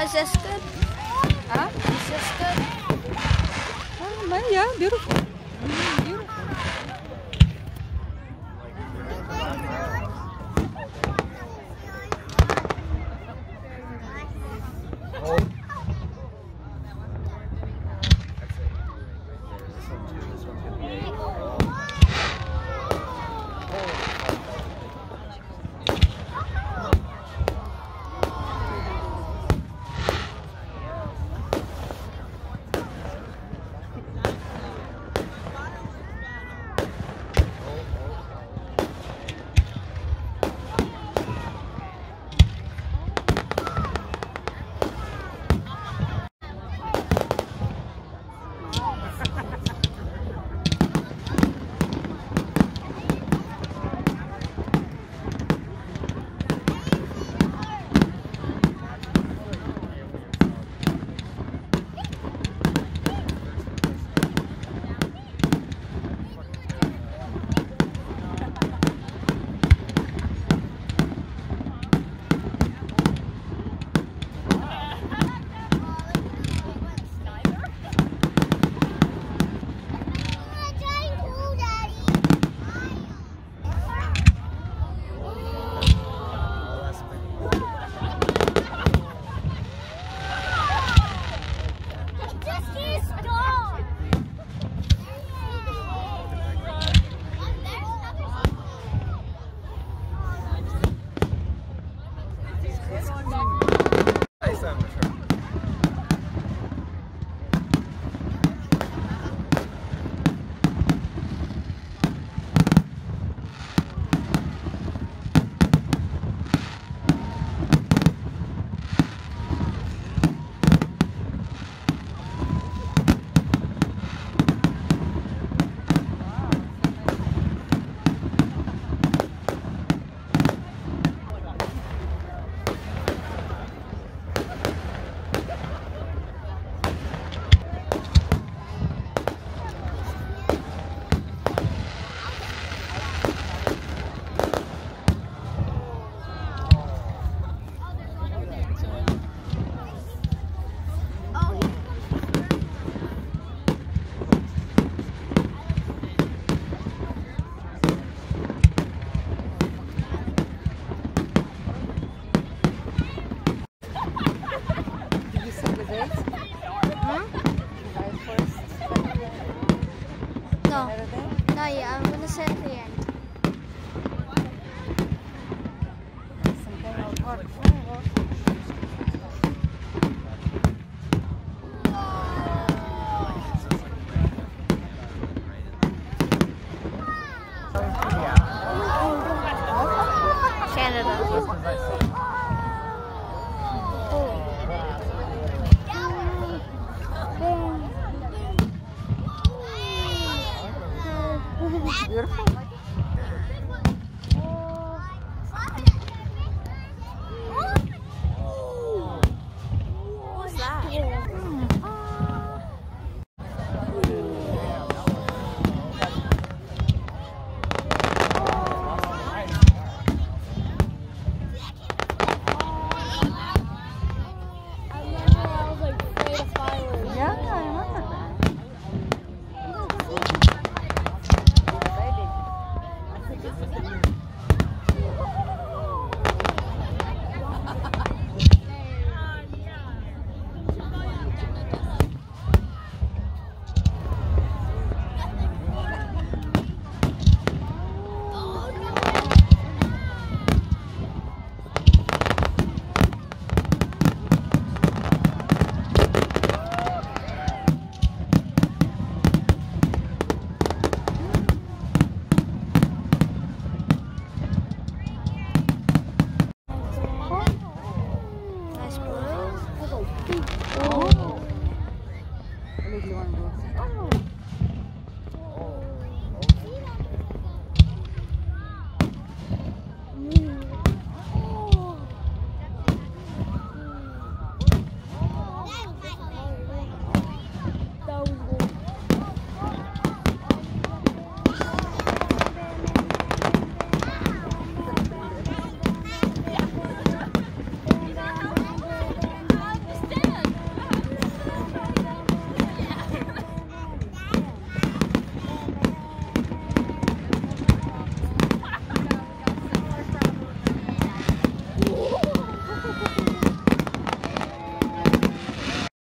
Oh, is this good? Huh? Is this good? Oh, man, yeah, beautiful. Ha ha ha.